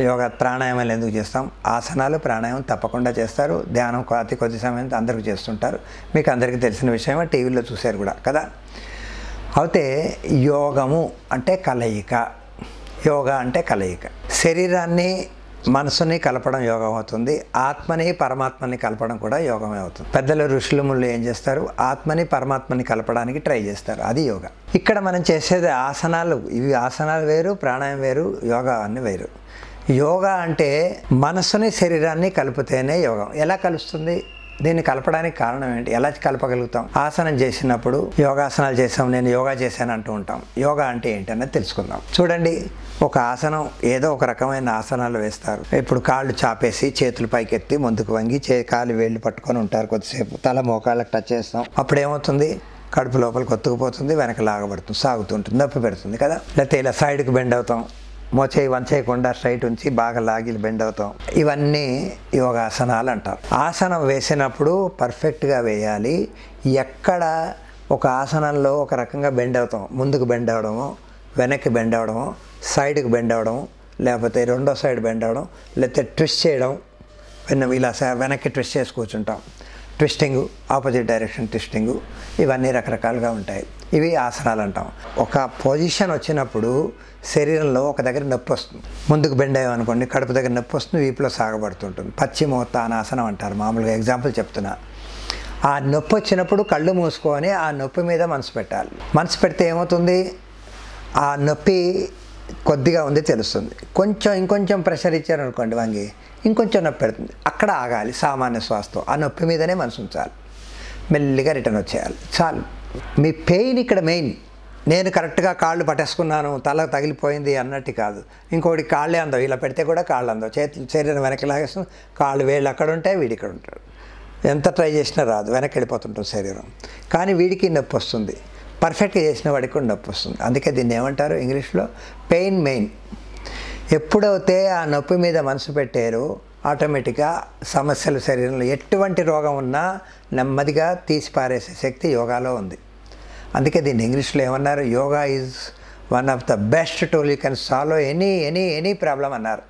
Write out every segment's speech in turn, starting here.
యోగా ప్రాణాయామాలు ఎందుకు చేస్తాం? ఆసనాలు ప్రాణాయామం తప్పకుండా చేస్తారు. ధ్యానం అతి కొద్ది సమయం అందరికీ చేస్తుంటారు. మీకు అందరికీ తెలిసిన విషయమే టీవీలో చూశారు కూడా కదా? అయితే యోగము అంటే కలయిక. యోగా అంటే కలయిక. శరీరాన్ని మనసుని కలపడం యోగం అవుతుంది. ఆత్మని పరమాత్మని కలపడం కూడా యోగమే అవుతుంది. పెద్దలు ఋషులు ముళ్ళు ఏం చేస్తారు? ఆత్మని పరమాత్మని కలపడానికి ట్రై చేస్తారు. అది యోగా. ఇక్కడ మనం చేసేది ఆసనాలు. ఇవి ఆసనాలు వేరు ప్రాణాయామం వేరు యోగా అన్ని వేరు. యోగా అంటే మనసుని శరీరాన్ని కలిపితేనే యోగం. ఎలా కలుస్తుంది? దీన్ని కలపడానికి కారణం ఏంటి? ఎలా కలపగలుగుతాం? ఆసనం చేసినప్పుడు యోగాసనాలు చేసాం నేను యోగా చేశాను అంటూ ఉంటాం. యోగా అంటే ఏంటనేది తెలుసుకుందాం. చూడండి ఒక ఆసనం ఏదో ఒక రకమైన ఆసనాలు వేస్తారు. ఇప్పుడు కాళ్ళు చాపేసి చేతులు పైకెత్తి ముందుకు వంగి చే కాలు వేళ్ళు పట్టుకొని ఉంటారు కొద్దిసేపు. తల మోకాళ్ళకి టచ్ చేస్తాం. అప్పుడు ఏమవుతుంది కడుపు లోపల కొత్తుకుపోతుంది వెనక లాగబడుతుంది సాగుతుంటుంది నొప్పి పెడుతుంది కదా? లేకపోతే ఇలా సైడ్కి బెండ్ అవుతాం. మోచేయి వంచేయకుండా స్ట్రైట్ ఉంచి బాగా లాగి బెండ్ అవుతాం. ఇవన్నీ యోగాసనాలు అంటారు ఆసనం వేసినప్పుడు పర్ఫెక్ట్గా వేయాలి. ఎక్కడ ఒక ఆసనంలో ఒక రకంగా బెండ్ అవుతాం. ముందుకు బెండ్ అవడము వెనక్కి బెండ్ అవడము సైడ్కి బెండ్ అవడం లేకపోతే రెండో సైడ్ బెండ్ అవడం లేకపోతే ట్విస్ట్ చేయడం ఇలా వెనక్కి ట్విస్ట్ చేసి కూర్చుంటాం. ట్విస్టింగ్ ఆపోజిట్ డైరెక్షన్ ట్విస్టింగ్ ఇవన్నీ రకరకాలుగా ఉంటాయి. ఇవి ఆసనాలు అంటాం. ఒక పొజిషన్ వచ్చినప్పుడు శరీరంలో ఒక దగ్గర నొప్పి వస్తుంది. ముందుకు బెండ్ అయ్యామనుకోండి కడుపు దగ్గర నొప్పి వస్తుంది వీపులో సాగబడుతుంటుంది. పశ్చిమోత్తానాసనం అంటారు. మామూలుగా ఎగ్జాంపుల్ చెప్తున్నా. ఆ నొప్పి వచ్చినప్పుడు కళ్ళు మూసుకొని ఆ నొప్పి మీద మనసు పెట్టాలి. మనసు పెడితే ఏమవుతుంది? ఆ నొప్పి కొద్దిగా ఉంది తెలుస్తుంది. కొంచెం ఇంకొంచెం ప్రెషర్ ఇచ్చారనుకోండి వంగి ఇంకొంచెం నొప్పి పెడుతుంది. అక్కడ ఆగాలి సామాన్య శ్వాసతో. ఆ నొప్పి మీదనే మనసు ఉంచాలి మెల్లిగా రిటర్న్ వచ్చేయాలి. చాలు. మీ పెయిన్ ఇక్కడ మెయిన్ నేను కరెక్ట్గా కాళ్ళు పట్టేసుకున్నాను తల తగిలిపోయింది అన్నట్టు కాదు. ఇంకోటి కాళ్ళే అందవు. ఇలా పెడితే కూడా కాళ్ళు అందవు. చేతులు శరీరం వెనక్కి లాగేస్తుంది. కాళ్ళు వేళ్ళు అక్కడ ఉంటాయి వీడి ఇక్కడ ఉంటాడు. ఎంత ట్రై చేసినా రాదు. వెనక్కి వెళ్ళిపోతుంటుంది శరీరం. కానీ వీడికి నొప్పి వస్తుంది. పర్ఫెక్ట్గా చేసిన వాడికి కూడా నొప్పి వస్తుంది. అందుకే దీన్ని ఏమంటారు ఇంగ్లీష్లో? Pain main. ఎప్పుడైతే ఆ నొప్పి మీద మనసు పెట్టారో ఆటోమేటిక్గా సమస్యలు శరీరంలో ఎటువంటి రోగం ఉన్నా నెమ్మదిగా తీసి పారేసే శక్తి యోగాలో ఉంది. అందుకే దీన్ని ఇంగ్లీష్లో ఏమన్నారు? Yoga is one of the best tool you can solve any any any problem అన్నారు.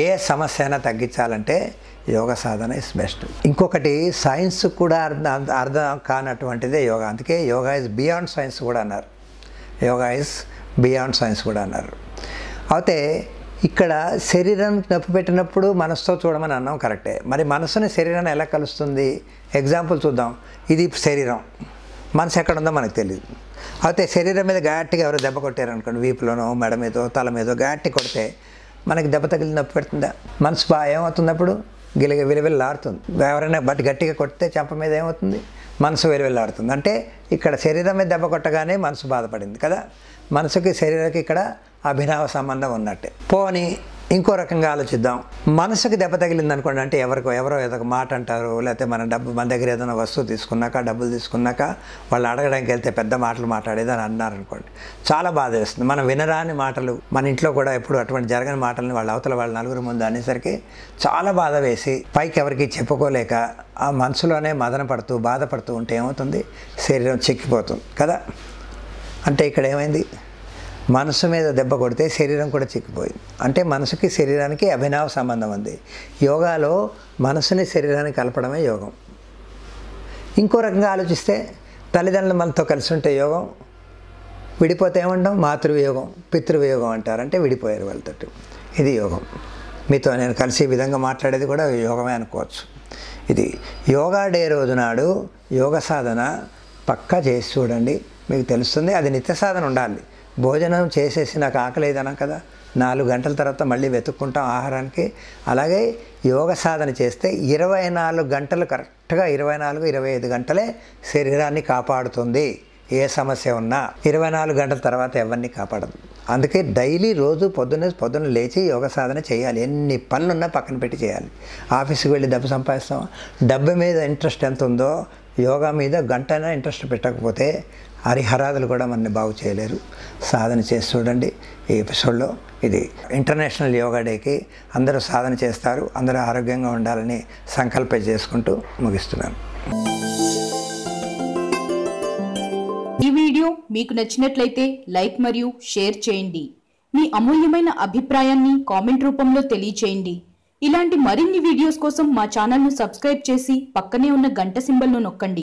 ఏ సమస్య అయినా తగ్గించాలంటే యోగ సాధన ఇస్ బెస్ట్ ఇంకొకటి సైన్స్ కూడా అర్థం అర్థం కానటువంటిదే యోగా. అందుకే యోగా ఇస్ బియాండ్ సైన్స్ కూడా అన్నారు. యోగా ఇస్ బియాండ్ సైన్స్ కూడా అన్నారు. అయితే ఇక్కడ శరీరం నొప్పి పెట్టినప్పుడు మనసుతో చూడమని అన్నాం కరెక్టే. మరి మనసుని శరీరాన్ని ఎలా కలుస్తుంది? ఎగ్జాంపుల్ చూద్దాం. ఇది శరీరం. మనసు ఎక్కడ ఉందో మనకు తెలియదు అయితే శరీరం మీద గట్టిగా ఎవరో దెబ్బ కొట్టారనుకోండి వీపులోనో మెడ మీదో తల మీదో గట్టి కొడితే మనకి దెబ్బ తగిలి నొప్పి పెడుతుందా? మనసు బాగా ఏమవుతుంది అప్పుడు గిలిగ విలువెల్లాడుతుంది. ఎవరైనా బట్టి గట్టిగా కొడితే చెంప మీద ఏమవుతుంది? మనసు వెలువెల్లాడుతుంది. అంటే ఇక్కడ శరీరం మీద దెబ్బ కొట్టగానే మనసు బాధపడింది కదా. మనసుకి శరీరానికి ఇక్కడ అభినవ సంబంధం ఉన్నట్టే. పోని ఇంకో రకంగా ఆలోచిద్దాం. మనసుకి దెబ్బ తగిలింది అనుకోండి అంటే ఎవరికో ఎవరో ఏదో ఒక మాట అంటారు లేకపోతే మన డబ్బు మన దగ్గర ఏదైనా వస్తువు తీసుకున్నాక డబ్బులు తీసుకున్నాక వాళ్ళు అడగడానికి వెళ్తే పెద్ద మాటలు మాట్లాడేదని అన్నారు అనుకోండి చాలా బాధ వేస్తుంది. మనం వినరాని మాటలు మన ఇంట్లో కూడా ఎప్పుడు అటువంటి జరగని మాటలని వాళ్ళ అవతల వాళ్ళ నలుగురు ముందు అనేసరికి చాలా బాధ వేసి పైకి ఎవరికి చెప్పుకోలేక ఆ మనసులోనే మదన పడుతూ బాధపడుతూ ఉంటే ఏమవుతుంది? శరీరం చిక్కిపోతుంది కదా? అంటే ఇక్కడ ఏమైంది? మనసు మీద దెబ్బ కొడితే శరీరం కూడా చిక్కిపోయింది. అంటే మనసుకి శరీరానికి అభినవ సంబంధం ఉంది. యోగాలో మనసుని శరీరాన్ని కలపడమే యోగం. ఇంకో రకంగా ఆలోచిస్తే తల్లిదండ్రులు మనతో కలిసి ఉంటే యోగం విడిపోతే ఏమంటాం? మాతృవియోగం పితృవియోగం అంటారు. అంటే విడిపోయారు వాళ్ళతో ఇది యోగం. మీతో నేను కలిసి ఈ విధంగా మాట్లాడేది కూడా యోగమే అనుకోవచ్చు. ఇది యోగా డే రోజు నాడు యోగ సాధన పక్కా చేసి చూడండి. మీకు తెలుస్తుంది అది నిత్య సాధన ఉండాలి. భోజనం చేసేసి నాకు ఆకలేదన కదా. నాలుగు గంటల తర్వాత మళ్ళీ వెతుక్కుంటాం ఆహారానికి. అలాగే యోగ సాధన చేస్తే ఇరవై నాలుగు గంటలు కరెక్ట్గా ఇరవై నాలుగు ఇరవై ఐదు గంటలే శరీరాన్ని కాపాడుతుంది. ఏ సమస్య ఉన్నా ఇరవై నాలుగు గంటల తర్వాత ఎవరిని కాపాడదు. అందుకే డైలీ రోజు పొద్దున్న పొద్దున్న లేచి యోగ సాధన చేయాలి. ఎన్ని పనులున్నా పక్కన పెట్టి చేయాలి. ఆఫీస్కి వెళ్ళి డబ్బు సంపాదిస్తాం. డబ్బు మీద ఇంట్రెస్ట్ ఎంత ఉందో యోగా మీద గంటైనా ఇంట్రెస్ట్ పెట్టకపోతే హరిహరాదులు కూడా మనని బాగు చేయలేరు. సాధన చేసి చూడండి ఈ ఎపిసోడ్లో. ఇది ఇంటర్నేషనల్ యోగా డేకి అందరూ సాధన చేస్తారు. అందరూ ఆరోగ్యంగా ఉండాలని సంకల్పం చేసుకుంటూ ముగిస్తున్నాను. వీడియో మీకు నచ్చినట్లయితే లైక్ మరియు షేర్ చేయండి. మీ అమూల్యమైన అభిప్రాయాన్ని కామెంట్ రూపంలో తెలియచేయండి. ఇలాంటి మరిన్ని వీడియోస్ కోసం మా ఛానల్ను సబ్స్క్రైబ్ చేసి పక్కనే ఉన్న గంట సింబల్ను నొక్కండి.